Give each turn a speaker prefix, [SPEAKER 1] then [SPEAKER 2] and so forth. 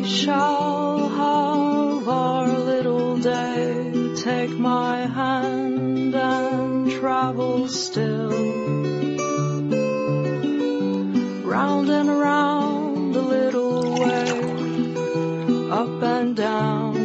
[SPEAKER 1] we shall have our little day. Take my hand and travel still. Round and around the little way, up and down